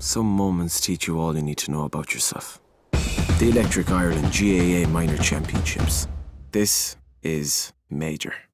Some moments teach you all you need to know about yourself. The Electric Ireland GAA Minor Championships. This is major.